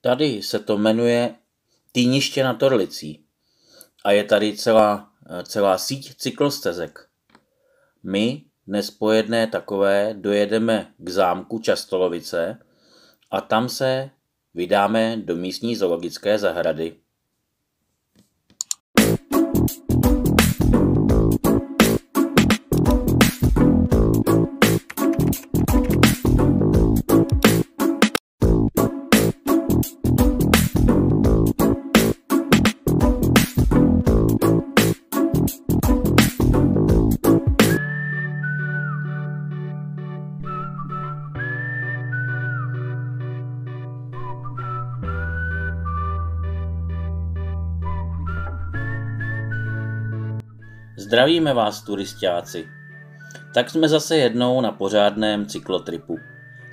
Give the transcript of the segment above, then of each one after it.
Tady se to jmenuje Týniště nad Orlicí a je tady celá, celá síť cyklostezek. My dnes po jedné takové dojedeme k zámku Častolovice a tam se vydáme do místní zoologické zahrady. Zdravíme vás, turistáci. Tak jsme zase jednou na pořádném cyklotripu.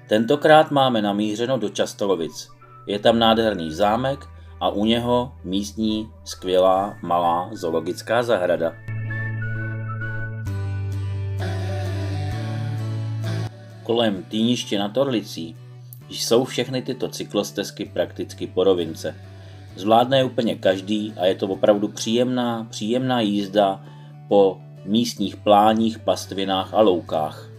Tentokrát máme namířeno do Častolovic. Je tam nádherný zámek a u něho místní skvělá malá zoologická zahrada. Kolem Týniště na Torlicí jsou všechny tyto cyklostezky prakticky po rovince. Zvládne je úplně každý a je to opravdu příjemná, příjemná jízda po místních pláních, pastvinách a loukách.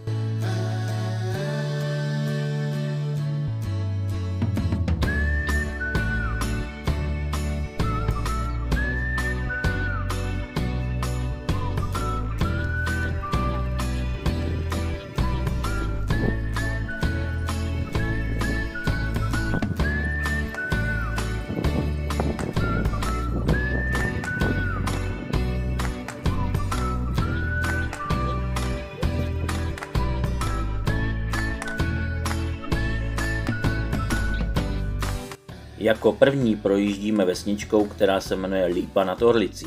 Jako první projíždíme vesničkou, která se jmenuje Lípa nad Orlicí.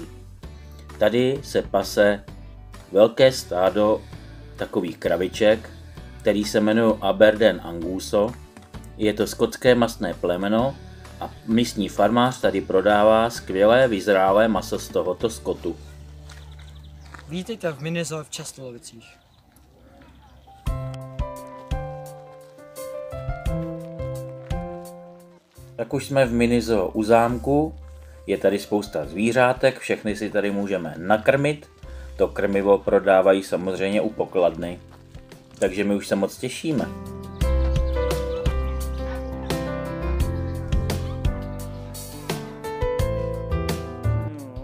Tady se pase velké stádo takových kraviček, který se jmenuje Aberden Anguso. Je to skotské masné plemeno a místní farmář tady prodává skvělé vyzrálé maso z tohoto skotu. Vítejte v Minizo v Častolovicích. Tak už jsme v Minizo u zámku, je tady spousta zvířátek, všechny si tady můžeme nakrmit. To krmivo prodávají samozřejmě u pokladny. Takže my už se moc těšíme.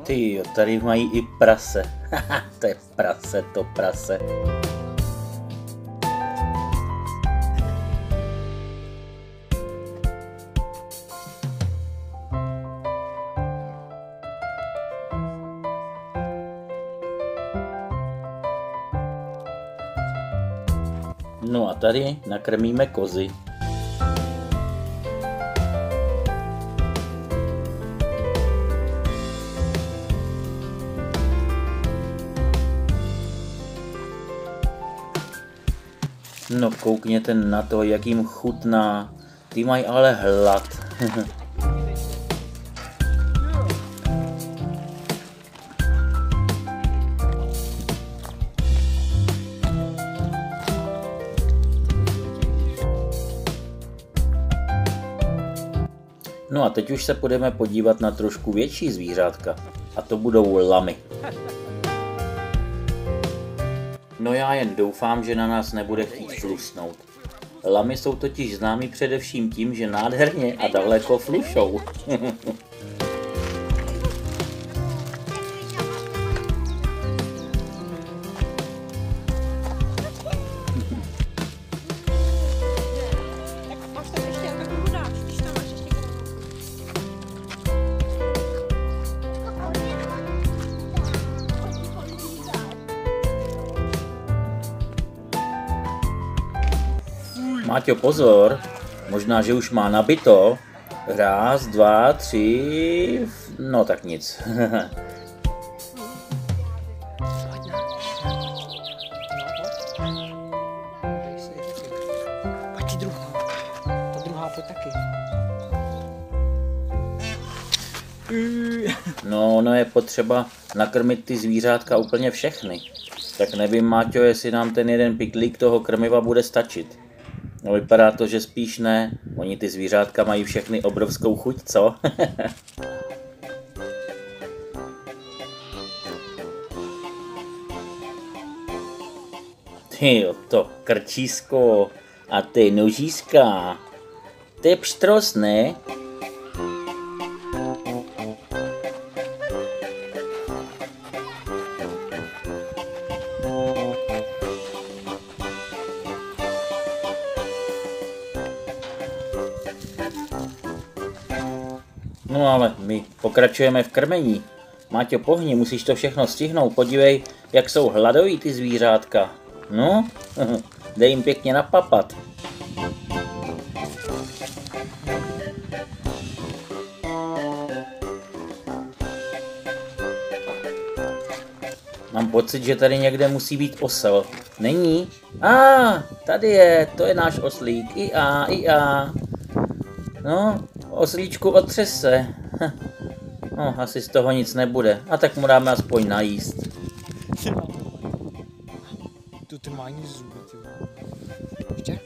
Ty tady mají i prase. to je prase, to prase. No a tady nakrmíme kozy. No koukněte na to, jak jim chutná. Ty mají ale hlad. No a teď už se budeme podívat na trošku větší zvířátka. A to budou lamy. No já jen doufám, že na nás nebude chtít flusnout. Lamy jsou totiž známy především tím, že nádherně a daleko flušou. Máťo, pozor, možná, že už má nabito. Raz, dva, tři, no tak nic. No, ono je potřeba nakrmit ty zvířátka úplně všechny. Tak nevím, Máťo, jestli nám ten jeden piklík toho krmiva bude stačit. No vypadá to, že spíš ne. Oni ty zvířátka mají všechny obrovskou chuť, co? Ty to krčísko a ty nožíska. Ty pštros, ne? No ale my pokračujeme v krmení. Máťo, pohni, musíš to všechno stihnout. Podívej, jak jsou hladoví ty zvířátka. No, dej jim pěkně napapat. Mám pocit, že tady někde musí být osel. Není? A, ah, tady je, to je náš oslík. I a, i a. No, oslíčku otřes se. No, asi z toho nic nebude. A tak mu dáme aspoň najíst. Tu ty má ani zuby, ty. Ještě?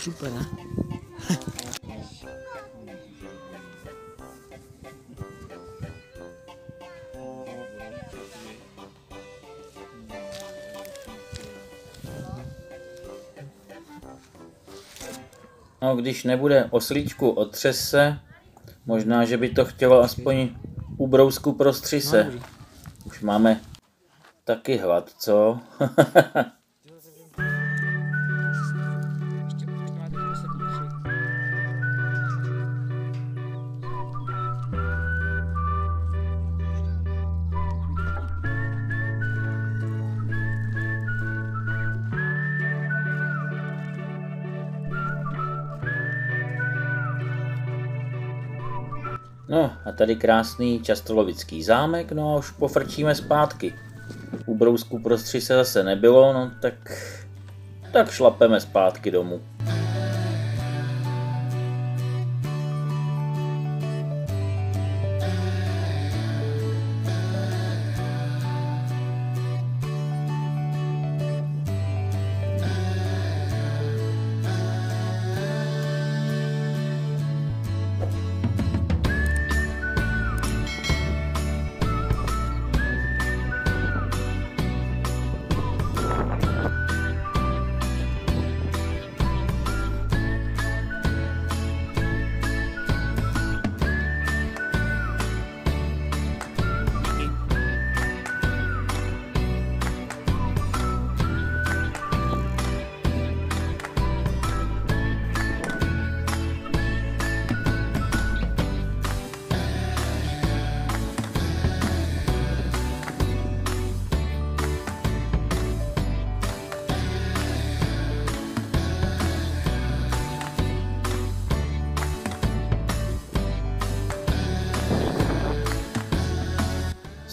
Super, ne? No, když nebude oslíčku otřes se, možná, že by to chtělo aspoň ubrousku prostři se. No. Už máme taky hlad, co? No a tady krásný častolovický zámek, no a už pofrčíme zpátky. U brousku prostři se zase nebylo, no tak, tak šlapeme zpátky domů.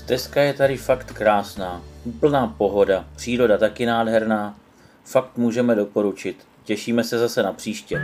Stezka je tady fakt krásná, úplná pohoda, příroda taky nádherná, fakt můžeme doporučit. Těšíme se zase na příště.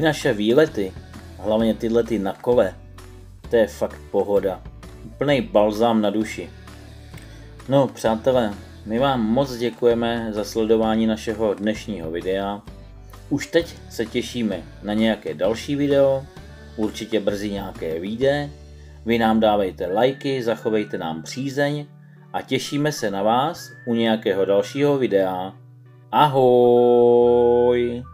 Naše výlety Hlavně tyhle ty na kole. To je fakt pohoda. Úplnej balzám na duši. No, přátelé, my vám moc děkujeme za sledování našeho dnešního videa. Už teď se těšíme na nějaké další video, určitě brzy nějaké vyjde. Vy nám dávejte lajky, zachovejte nám přízeň a těšíme se na vás u nějakého dalšího videa. Ahoj!